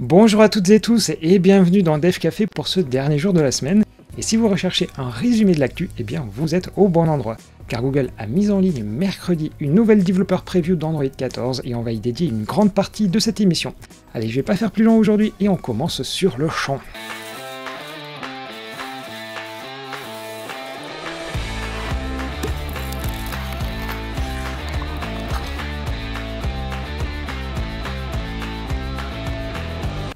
Bonjour à toutes et tous et bienvenue dans Dev Café pour ce dernier jour de la semaine. Et si vous recherchez un résumé de l'actu, eh bien vous êtes au bon endroit. Car Google a mis en ligne mercredi une nouvelle developer preview d'Android 14 et on va y dédier une grande partie de cette émission. Allez, je vais pas faire plus long aujourd'hui et on commence sur le champ.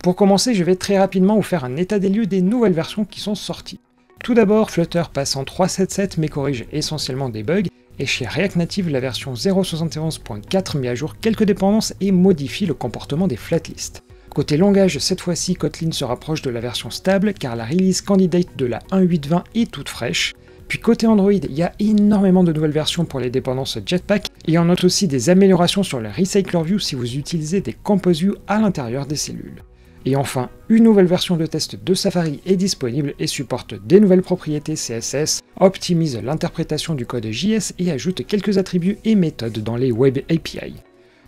Pour commencer, je vais très rapidement vous faire un état des lieux des nouvelles versions qui sont sorties. Tout d'abord, Flutter passe en 3.7.7 mais corrige essentiellement des bugs, et chez React Native, la version 0.71.4 met à jour quelques dépendances et modifie le comportement des flatlists. Côté langage, cette fois-ci, Kotlin se rapproche de la version stable car la release candidate de la 1.8.20 est toute fraîche. Puis côté Android, il y a énormément de nouvelles versions pour les dépendances Jetpack et on note aussi des améliorations sur le Recycler View si vous utilisez des Compose View à l'intérieur des cellules. Et enfin, une nouvelle version de test de Safari est disponible et supporte des nouvelles propriétés CSS, optimise l'interprétation du code JS et ajoute quelques attributs et méthodes dans les Web API.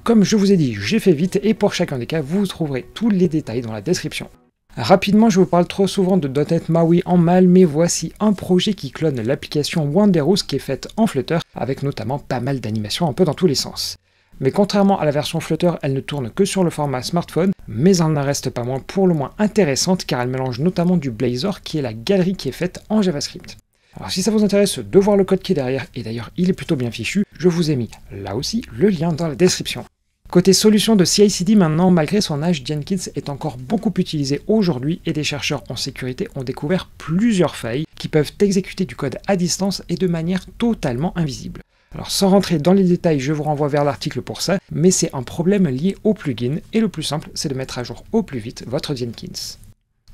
Comme je vous ai dit, j'ai fait vite et pour chacun des cas, vous trouverez tous les détails dans la description. Rapidement, je vous parle trop souvent de .NET MAUI en mal, mais voici un projet qui clone l'application Wanderous qui est faite en Flutter, avec notamment pas mal d'animations un peu dans tous les sens. Mais contrairement à la version Flutter, elle ne tourne que sur le format smartphone, mais elle n'en reste pas moins pour le moins intéressante car elle mélange notamment du Blazor qui est la galerie qui est faite en JavaScript. Alors si ça vous intéresse de voir le code qui est derrière, et d'ailleurs il est plutôt bien fichu, je vous ai mis là aussi le lien dans la description. Côté solution de CI/CD maintenant, malgré son âge, Jenkins est encore beaucoup utilisé aujourd'hui et des chercheurs en sécurité ont découvert plusieurs failles qui peuvent exécuter du code à distance et de manière totalement invisible. Alors sans rentrer dans les détails, je vous renvoie vers l'article pour ça, mais c'est un problème lié au plugin, et le plus simple, c'est de mettre à jour au plus vite votre Jenkins.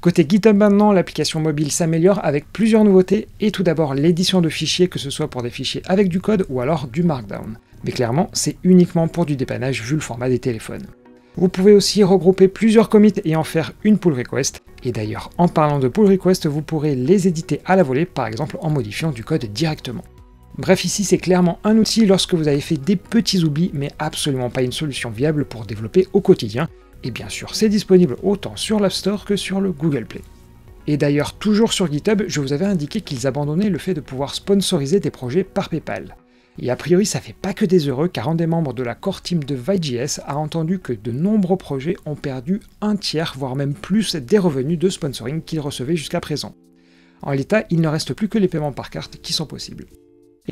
Côté GitHub maintenant, l'application mobile s'améliore avec plusieurs nouveautés, et tout d'abord l'édition de fichiers, que ce soit pour des fichiers avec du code ou alors du Markdown. Mais clairement, c'est uniquement pour du dépannage vu le format des téléphones. Vous pouvez aussi regrouper plusieurs commits et en faire une pull request, et d'ailleurs en parlant de pull request, vous pourrez les éditer à la volée, par exemple en modifiant du code directement. Bref, ici c'est clairement un outil lorsque vous avez fait des petits oublis, mais absolument pas une solution viable pour développer au quotidien. Et bien sûr, c'est disponible autant sur l'App Store que sur le Google Play. Et d'ailleurs, toujours sur GitHub, je vous avais indiqué qu'ils abandonnaient le fait de pouvoir sponsoriser des projets par PayPal. Et a priori, ça fait pas que des heureux, car un des membres de la core team de ViJS a entendu que de nombreux projets ont perdu un tiers, voire même plus, des revenus de sponsoring qu'ils recevaient jusqu'à présent. En l'état, il ne reste plus que les paiements par carte qui sont possibles.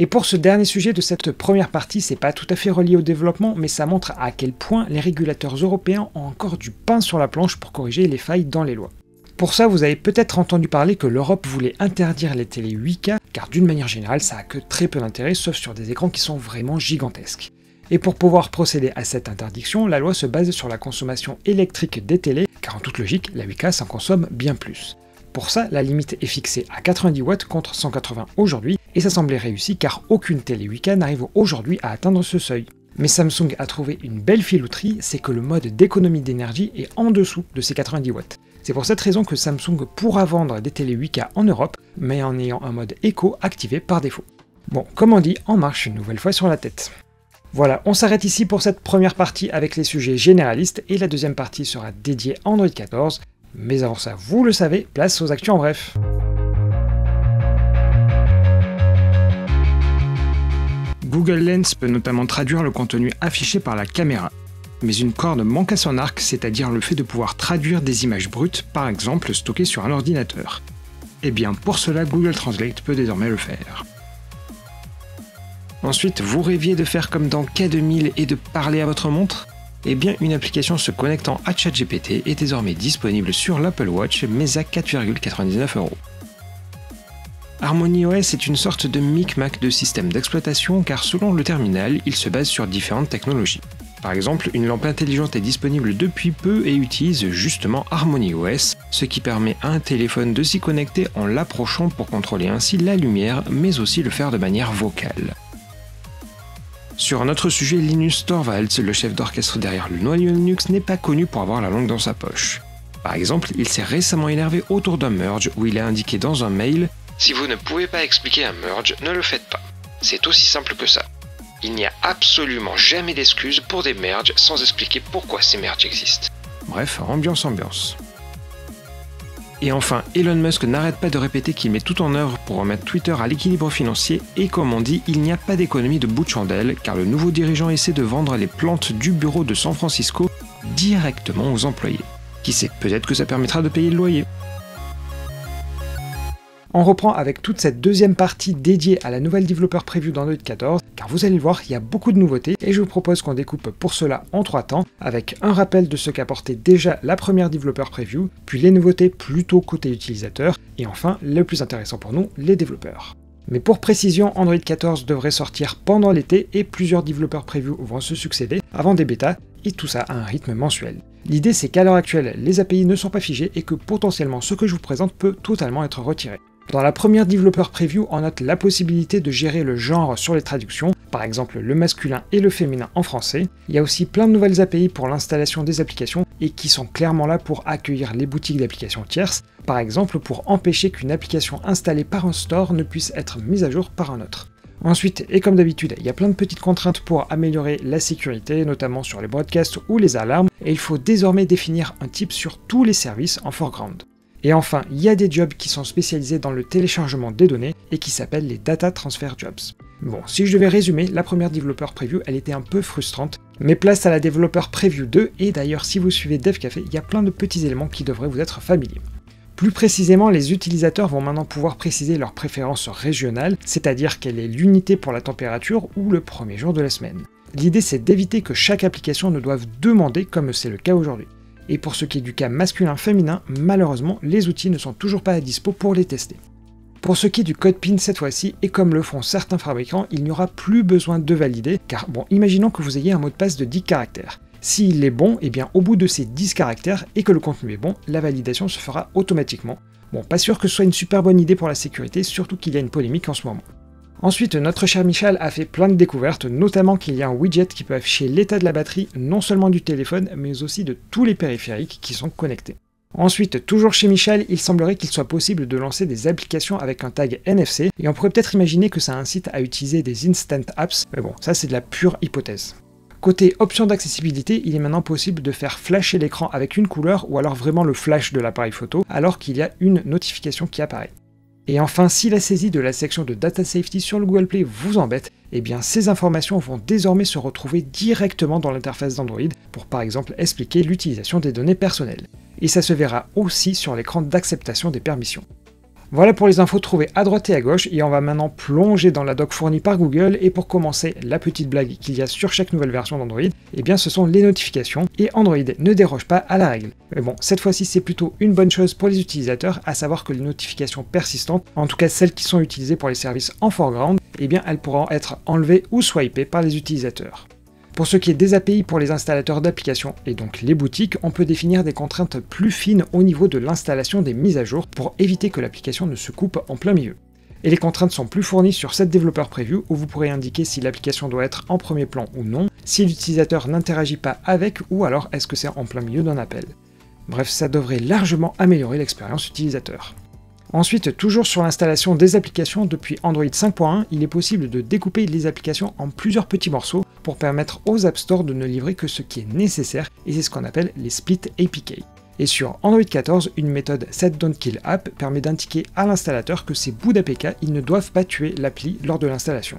Et pour ce dernier sujet de cette première partie, c'est pas tout à fait relié au développement, mais ça montre à quel point les régulateurs européens ont encore du pain sur la planche pour corriger les failles dans les lois. Pour ça, vous avez peut-être entendu parler que l'Europe voulait interdire les télé 8K, car d'une manière générale, ça a que très peu d'intérêt, sauf sur des écrans qui sont vraiment gigantesques. Et pour pouvoir procéder à cette interdiction, la loi se base sur la consommation électrique des télés, car en toute logique, la 8K s'en consomme bien plus. Pour ça, la limite est fixée à 90 watts contre 180 aujourd'hui, et ça semblait réussi car aucune télé 8K n'arrive aujourd'hui à atteindre ce seuil. Mais Samsung a trouvé une belle filouterie, c'est que le mode d'économie d'énergie est en dessous de ces 90 watts. C'est pour cette raison que Samsung pourra vendre des télé 8K en Europe, mais en ayant un mode éco activé par défaut. Bon, comme on dit, en marche une nouvelle fois sur la tête. Voilà, on s'arrête ici pour cette première partie avec les sujets généralistes et la deuxième partie sera dédiée à Android 14. Mais avant ça, vous le savez, place aux actions en bref. Google Lens peut notamment traduire le contenu affiché par la caméra. Mais une corde manque à son arc, c'est-à-dire le fait de pouvoir traduire des images brutes, par exemple stockées sur un ordinateur. Eh bien pour cela, Google Translate peut désormais le faire. Ensuite, vous rêviez de faire comme dans K2000 et de parler à votre montre? Eh bien, une application se connectant à ChatGPT est désormais disponible sur l'Apple Watch, mais à 4,99 euros. HarmonyOS est une sorte de micmac de système d'exploitation car selon le terminal, il se base sur différentes technologies. Par exemple, une lampe intelligente est disponible depuis peu et utilise justement HarmonyOS, ce qui permet à un téléphone de s'y connecter en l'approchant pour contrôler ainsi la lumière, mais aussi le faire de manière vocale. Sur un autre sujet, Linus Torvalds, le chef d'orchestre derrière le noyau Linux, n'est pas connu pour avoir la langue dans sa poche. Par exemple, il s'est récemment énervé autour d'un merge où il a indiqué dans un mail Si vous ne pouvez pas expliquer un merge, ne le faites pas. C'est aussi simple que ça. Il n'y a absolument jamais d'excuses pour des merges sans expliquer pourquoi ces merges existent. Bref, ambiance ambiance. Et enfin, Elon Musk n'arrête pas de répéter qu'il met tout en œuvre pour remettre Twitter à l'équilibre financier et comme on dit, il n'y a pas d'économie de bout de chandelle car le nouveau dirigeant essaie de vendre les plantes du bureau de San Francisco directement aux employés. Qui sait, peut-être que ça permettra de payer le loyer. On reprend avec toute cette deuxième partie dédiée à la nouvelle développeur preview d'Android 14, car vous allez le voir, il y a beaucoup de nouveautés, et je vous propose qu'on découpe pour cela en trois temps, avec un rappel de ce qu'apportait déjà la première développeur preview, puis les nouveautés plutôt côté utilisateur, et enfin, le plus intéressant pour nous, les développeurs. Mais pour précision, Android 14 devrait sortir pendant l'été et plusieurs développeurs preview vont se succéder avant des bêtas, et tout ça à un rythme mensuel. L'idée c'est qu'à l'heure actuelle, les API ne sont pas figées et que potentiellement ce que je vous présente peut totalement être retiré. Dans la première développeur preview, on note la possibilité de gérer le genre sur les traductions, par exemple le masculin et le féminin en français. Il y a aussi plein de nouvelles API pour l'installation des applications et qui sont clairement là pour accueillir les boutiques d'applications tierces, par exemple pour empêcher qu'une application installée par un store ne puisse être mise à jour par un autre. Ensuite, et comme d'habitude, il y a plein de petites contraintes pour améliorer la sécurité, notamment sur les broadcasts ou les alarmes, et il faut désormais définir un type sur tous les services en foreground. Et enfin, il y a des jobs qui sont spécialisés dans le téléchargement des données et qui s'appellent les Data Transfer Jobs. Bon, si je devais résumer, la première développeur preview, elle était un peu frustrante, mais place à la développeur preview 2, et d'ailleurs si vous suivez DevCafé, il y a plein de petits éléments qui devraient vous être familiers. Plus précisément, les utilisateurs vont maintenant pouvoir préciser leurs préférences régionales, c'est-à-dire quelle est l'unité pour la température ou le premier jour de la semaine. L'idée c'est d'éviter que chaque application ne doive demander comme c'est le cas aujourd'hui. Et pour ce qui est du cas masculin-féminin, malheureusement, les outils ne sont toujours pas à dispo pour les tester. Pour ce qui est du code PIN cette fois-ci, et comme le font certains fabricants, il n'y aura plus besoin de valider, car bon, imaginons que vous ayez un mot de passe de 10 caractères. S'il est bon, et eh bien au bout de ces 10 caractères et que le contenu est bon, la validation se fera automatiquement. Bon, pas sûr que ce soit une super bonne idée pour la sécurité, surtout qu'il y a une polémique en ce moment. Ensuite, notre cher Michel a fait plein de découvertes, notamment qu'il y a un widget qui peut afficher l'état de la batterie non seulement du téléphone, mais aussi de tous les périphériques qui sont connectés. Ensuite, toujours chez Michel, il semblerait qu'il soit possible de lancer des applications avec un tag NFC, et on pourrait peut-être imaginer que ça incite à utiliser des instant apps, mais bon, ça c'est de la pure hypothèse. Côté option d'accessibilité, il est maintenant possible de faire flasher l'écran avec une couleur ou alors vraiment le flash de l'appareil photo alors qu'il y a une notification qui apparaît. Et enfin, si la saisie de la section de Data Safety sur le Google Play vous embête, eh bien ces informations vont désormais se retrouver directement dans l'interface d'Android pour par exemple expliquer l'utilisation des données personnelles. Et ça se verra aussi sur l'écran d'acceptation des permissions. Voilà pour les infos trouvées à droite et à gauche, et on va maintenant plonger dans la doc fournie par Google, et pour commencer, la petite blague qu'il y a sur chaque nouvelle version d'Android, eh bien ce sont les notifications, et Android ne déroge pas à la règle. Mais bon, cette fois-ci c'est plutôt une bonne chose pour les utilisateurs, à savoir que les notifications persistantes, en tout cas celles qui sont utilisées pour les services en foreground, eh bien elles pourront être enlevées ou swipées par les utilisateurs. Pour ce qui est des API pour les installateurs d'applications et donc les boutiques, on peut définir des contraintes plus fines au niveau de l'installation des mises à jour pour éviter que l'application ne se coupe en plein milieu. Et les contraintes sont plus fournies sur cette développeur preview où vous pourrez indiquer si l'application doit être en premier plan ou non, si l'utilisateur n'interagit pas avec ou alors est-ce que c'est en plein milieu d'un appel. Bref, ça devrait largement améliorer l'expérience utilisateur. Ensuite, toujours sur l'installation des applications, depuis Android 5.1, il est possible de découper les applications en plusieurs petits morceaux pour permettre aux App Store de ne livrer que ce qui est nécessaire, et c'est ce qu'on appelle les split APK. Et sur Android 14, une méthode setDon'tKillApp permet d'indiquer à l'installateur que ces bouts d'APK ils ne doivent pas tuer l'appli lors de l'installation.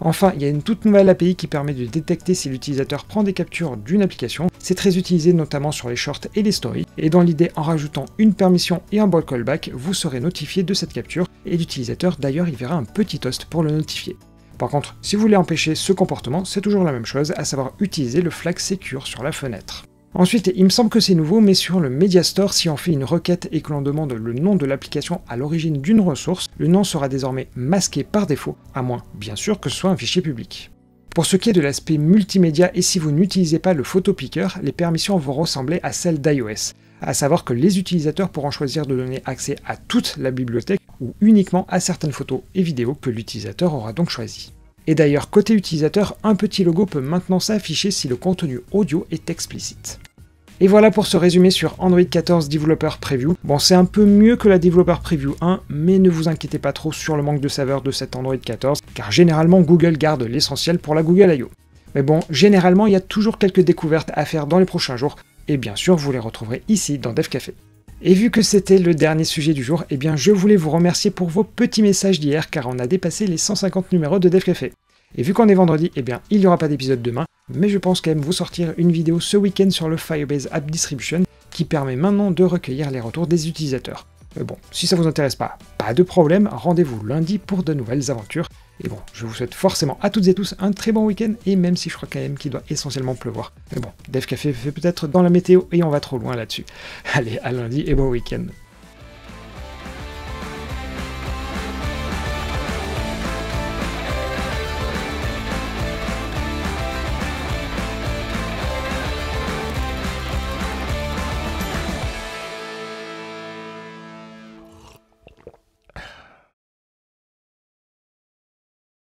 Enfin, il y a une toute nouvelle API qui permet de détecter si l'utilisateur prend des captures d'une application. C'est très utilisé notamment sur les shorts et les stories. Et dans l'idée, en rajoutant une permission et un ball callback, vous serez notifié de cette capture et l'utilisateur d'ailleurs il verra un petit toast pour le notifier. Par contre, si vous voulez empêcher ce comportement, c'est toujours la même chose, à savoir utiliser le flag secure sur la fenêtre. Ensuite, il me semble que c'est nouveau, mais sur le Media Store, si on fait une requête et que l'on demande le nom de l'application à l'origine d'une ressource, le nom sera désormais masqué par défaut, à moins, bien sûr, que ce soit un fichier public. Pour ce qui est de l'aspect multimédia et si vous n'utilisez pas le photopicker, les permissions vont ressembler à celles d'iOS, à savoir que les utilisateurs pourront choisir de donner accès à toute la bibliothèque ou uniquement à certaines photos et vidéos que l'utilisateur aura donc choisies. Et d'ailleurs, côté utilisateur, un petit logo peut maintenant s'afficher si le contenu audio est explicite. Et voilà pour ce résumé sur Android 14 Developer Preview. Bon, c'est un peu mieux que la Developer Preview 1, mais ne vous inquiétez pas trop sur le manque de saveur de cet Android 14, car généralement Google garde l'essentiel pour la Google I.O. Mais bon, généralement, il y a toujours quelques découvertes à faire dans les prochains jours, et bien sûr vous les retrouverez ici dans Dev Café. Et vu que c'était le dernier sujet du jour, eh bien je voulais vous remercier pour vos petits messages d'hier car on a dépassé les 150 numéros de Dev Café. Et vu qu'on est vendredi, eh bien il n'y aura pas d'épisode demain, mais je pense quand même vous sortir une vidéo ce week-end sur le Firebase App Distribution qui permet maintenant de recueillir les retours des utilisateurs. Mais bon, si ça vous intéresse pas, pas de problème, rendez-vous lundi pour de nouvelles aventures. Et bon, je vous souhaite forcément à toutes et tous un très bon week-end, et même si je crois quand même qu'il doit essentiellement pleuvoir. Mais bon, Dev Café fait peut-être dans la météo, et on va trop loin là-dessus. Allez, à lundi et bon week-end.